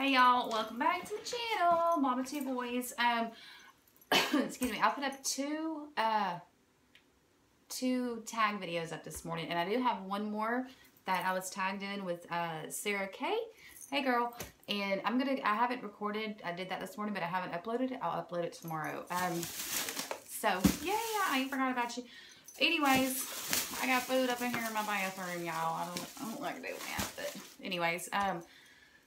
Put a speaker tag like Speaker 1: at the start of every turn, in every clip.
Speaker 1: Hey y'all, welcome back to the channel, Mama Two Boys. Um, excuse me, I put up two, uh, two tag videos up this morning, and I do have one more that I was tagged in with uh, Sarah K. Hey girl, and I'm gonna, I haven't recorded, I did that this morning, but I haven't uploaded it. I'll upload it tomorrow. Um, so yeah, I forgot about you. Anyways, I got food up in here in my bathroom, y'all. I don't, I don't like doing that, but anyways, um,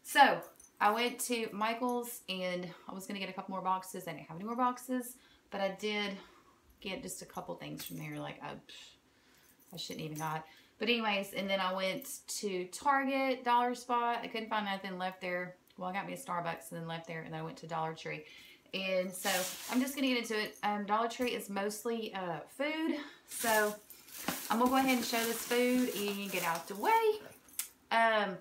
Speaker 1: so I went to Michael's and I was going to get a couple more boxes. I didn't have any more boxes, but I did get just a couple things from there. Like, I, I shouldn't even got. But anyways, and then I went to Target, Dollar Spot. I couldn't find nothing left there. Well, I got me a Starbucks and then left there, and then I went to Dollar Tree. And so I'm just going to get into it. Um, Dollar Tree is mostly uh, food. So I'm going to go ahead and show this food and get out the way. Um,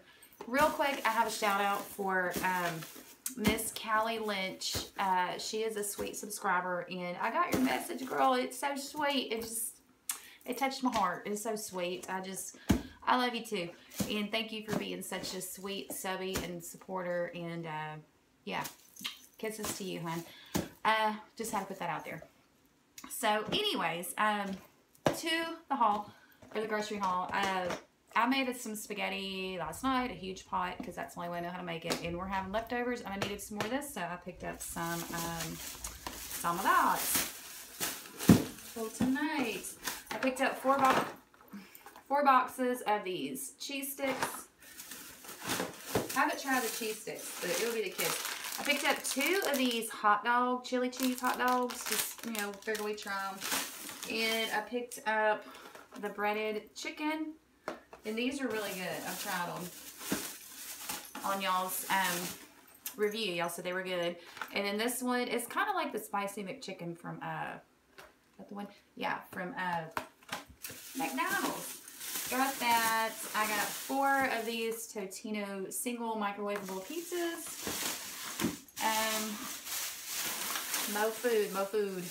Speaker 1: real quick, I have a shout out for um, Miss Callie Lynch. Uh, she is a sweet subscriber, and I got your message, girl. It's so sweet. It just, it touched my heart. It's so sweet. I just, I love you too. And thank you for being such a sweet subby and supporter. And uh, yeah, kisses to you, hon. Uh, just had to put that out there. So anyways, um, to the haul, or the grocery haul, uh, I made some spaghetti last night, a huge pot, because that's the only way I know how to make it. And we're having leftovers, and I needed some more of this, so I picked up some, um, some of that. So tonight, I picked up four, bo four boxes of these cheese sticks. I haven't tried the cheese sticks, but it'll be the kids. I picked up two of these hot dog, chili cheese hot dogs, just, you know, figure we try them. And I picked up the breaded chicken and these are really good. I've tried them on y'all's um, review. Y'all said they were good. And then this one is kind of like the spicy McChicken from, uh, that the one? Yeah, from uh, McDonald's. Got that. I got four of these Totino single microwavable pizzas. Um, mo food, mo food.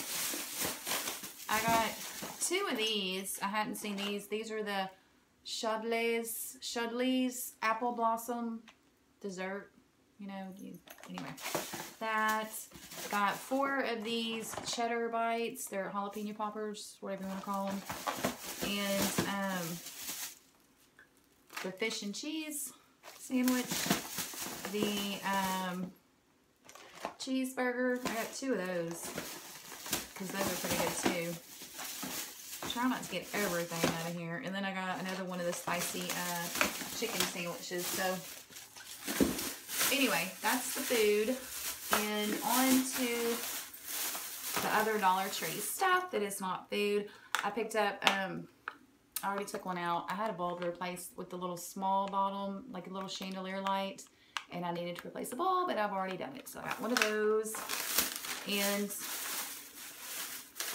Speaker 1: I got two of these. I hadn't seen these. These are the Shudley's, Shudley's Apple Blossom dessert. You know, you, anyway. That. Got four of these cheddar bites. They're jalapeno poppers, whatever you want to call them. And um, the fish and cheese sandwich. The um, cheeseburger. I got two of those because those are pretty good too try not to get everything out of here. And then I got another one of the spicy uh, chicken sandwiches. So anyway, that's the food. And on to the other Dollar Tree stuff that is not food. I picked up, um, I already took one out. I had a bulb replaced with the little small bottom, like a little chandelier light. And I needed to replace the bulb, but I've already done it. So I got one of those. And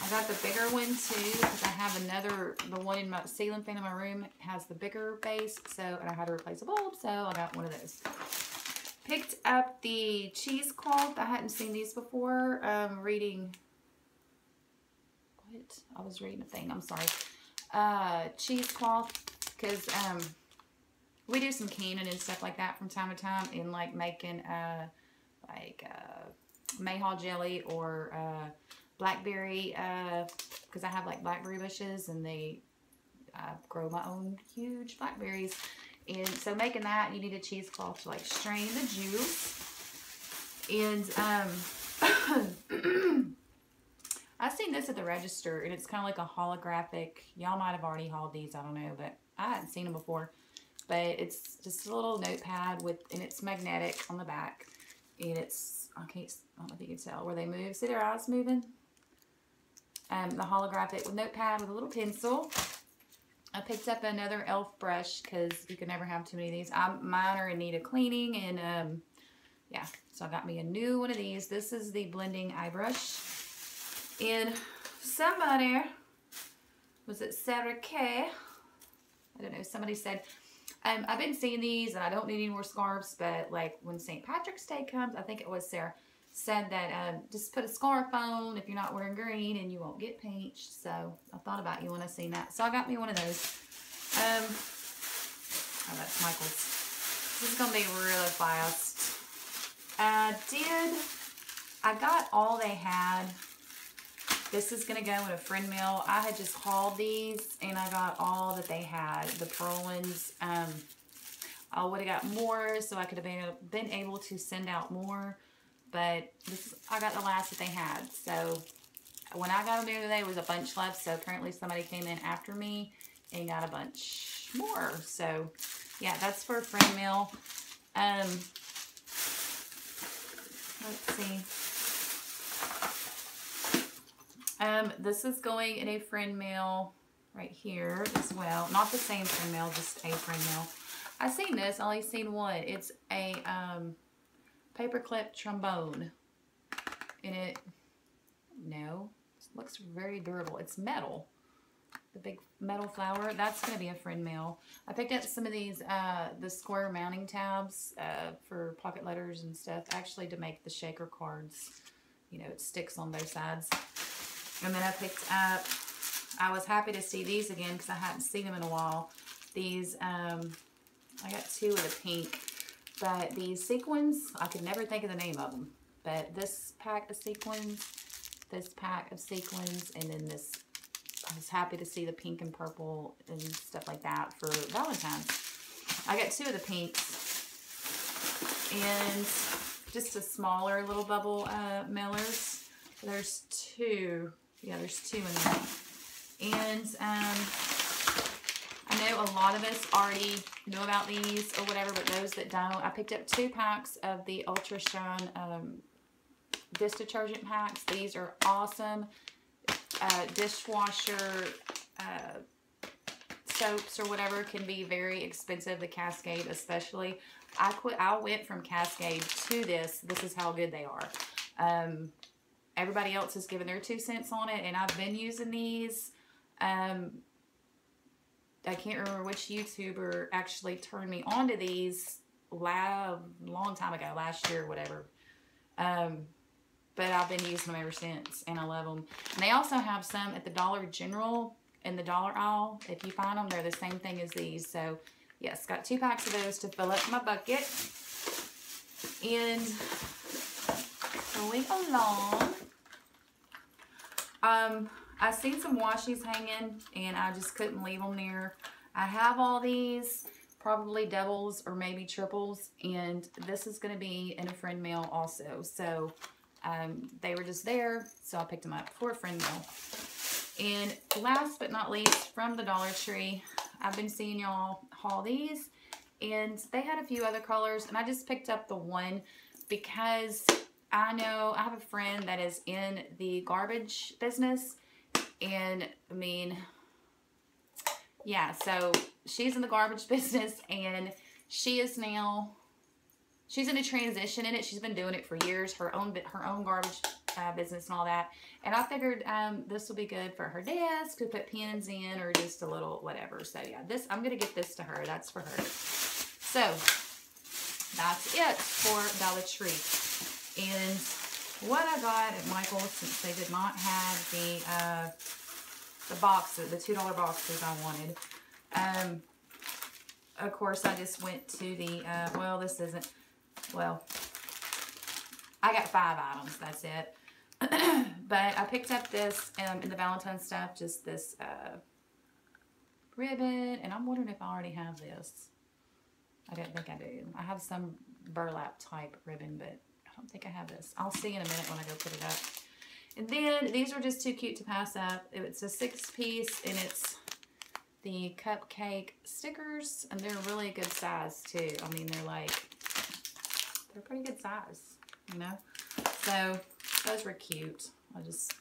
Speaker 1: I got the bigger one too because I have another, the one in my ceiling fan in my room has the bigger base. So, and I had to replace a bulb, so I got one of those. Picked up the cheesecloth. I hadn't seen these before. Um, reading, what? I was reading a thing, I'm sorry. Uh, cheesecloth because um, we do some canning and stuff like that from time to time in like making uh, like uh, mayhaw jelly or uh, blackberry, because uh, I have like blackberry bushes and they I grow my own huge blackberries. And so making that, you need a cheesecloth to like strain the juice. And um, I've seen this at the register and it's kind of like a holographic. Y'all might have already hauled these, I don't know, but I hadn't seen them before. But it's just a little notepad with, and it's magnetic on the back. And it's, I can't, I don't know if you can tell where they move. See their eyes moving? Um, the holographic notepad with a little pencil. I picked up another e.l.f. brush because you can never have too many of these. I'm, mine are in need of cleaning and um, yeah, so I got me a new one of these. This is the blending eye brush. And somebody, was it Sarah K? I don't know, somebody said, um, I've been seeing these and I don't need any more scarves, but like when St. Patrick's Day comes, I think it was Sarah, said that um, just put a scarf on if you're not wearing green and you won't get pinched. So I thought about you when I seen that. So I got me one of those. Um, oh, that's Michael's. This is going to be really fast. I did, I got all they had. This is going to go in a friend mail. I had just hauled these and I got all that they had. The pearl ones. Um, I would have got more so I could have been, been able to send out more. But this, I got the last that they had. So when I got them there today, there was a bunch left. So apparently somebody came in after me and got a bunch more. So yeah, that's for a friend mail. Um, let's see. Um, this is going in a friend mail right here as well. Not the same friend mail, just a friend mail. I've seen this, I only seen one. It's a um, paperclip trombone. And it, no, it looks very durable. It's metal. The big metal flower. That's going to be a friend mail. I picked up some of these, uh, the square mounting tabs uh, for pocket letters and stuff. Actually, to make the shaker cards. You know, it sticks on both sides. And then I picked up, I was happy to see these again because I hadn't seen them in a while. These, um, I got two of the pink. But these sequins, I could never think of the name of them. But this pack of sequins, this pack of sequins, and then this, I was happy to see the pink and purple and stuff like that for Valentine's. I got two of the pinks. And just a smaller little bubble uh, mailers. There's two yeah, there's two in there. And um, lot of us already know about these or whatever, but those that don't, I picked up two packs of the Ultra Shine um, dish detergent packs. These are awesome. Uh, dishwasher uh, soaps or whatever can be very expensive. The Cascade especially. I quit. I went from Cascade to this. This is how good they are. Um, everybody else has given their two cents on it, and I've been using these. Um, I can't remember which YouTuber actually turned me onto these la long time ago, last year or whatever. Um, but I've been using them ever since, and I love them. And they also have some at the Dollar General in the dollar aisle. If you find them, they're the same thing as these. So, yes, got two packs of those to fill up my bucket. And going along, um, I seen some washies hanging and I just couldn't leave them there. I have all these, probably doubles or maybe triples, and this is going to be in a friend mail also. So um, they were just there, so I picked them up for a friend mail. And last but not least, from the Dollar Tree, I've been seeing y'all haul these, and they had a few other colors, and I just picked up the one because I know I have a friend that is in the garbage business. And I mean, yeah, so she's in the garbage business and she is now, she's in a transition in it. She's been doing it for years, her own, her own garbage uh, business and all that. And I figured um, this will be good for her desk to put pins in or just a little whatever. So yeah, this, I'm going to get this to her. That's for her. So that's it for Dollar Tree. And what I got at Michael's, since they did not have the uh, the boxes, the $2 boxes I wanted, um, of course, I just went to the, uh, well, this isn't, well, I got five items, that's it. but I picked up this um, in the Valentine stuff, just this uh, ribbon, and I'm wondering if I already have this. I don't think I do. I have some burlap type ribbon, but don't think I have this. I'll see in a minute when I go put it up. And then these are just too cute to pass up. It's a six piece and it's the cupcake stickers and they're really good size too. I mean, they're like, they're pretty good size, you know? So those were cute. I just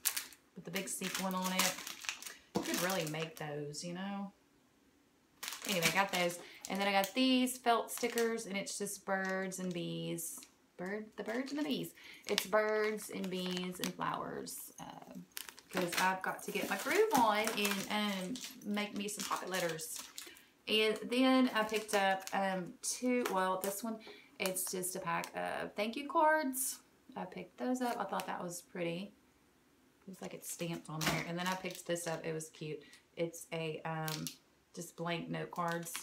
Speaker 1: put the big sequin on it. You could really make those, you know? Anyway, I got those. And then I got these felt stickers and it's just birds and bees bird, the birds and the bees. It's birds and bees and flowers. Because uh, I've got to get my groove on and um, make me some pocket letters. And then I picked up um, two, well, this one, it's just a pack of thank you cards. I picked those up. I thought that was pretty. It was like it's stamped on there. And then I picked this up. It was cute. It's a um, just blank note cards.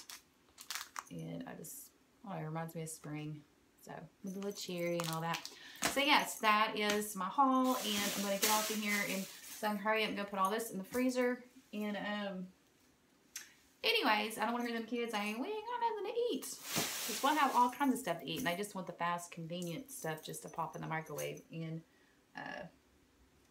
Speaker 1: And I just, oh, it reminds me of spring So with the little cherry and all that. So yes, that is my haul, and I'm gonna get off of here and so I can hurry up and go put all this in the freezer. And um, anyways, I don't want to hear them kids saying we ain't got nothing to eat. Because we'll have all kinds of stuff to eat, and I just want the fast, convenient stuff just to pop in the microwave. And uh,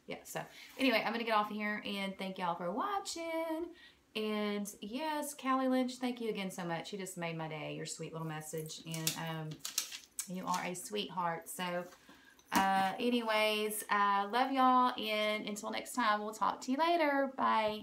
Speaker 1: yeah, so anyway, I'm gonna get off of here and thank y'all for watching. And yes, Callie Lynch, thank you again so much. You just made my day, your sweet little message. And um, you are a sweetheart. So uh, anyways, uh, love y'all. And until next time, we'll talk to you later. Bye.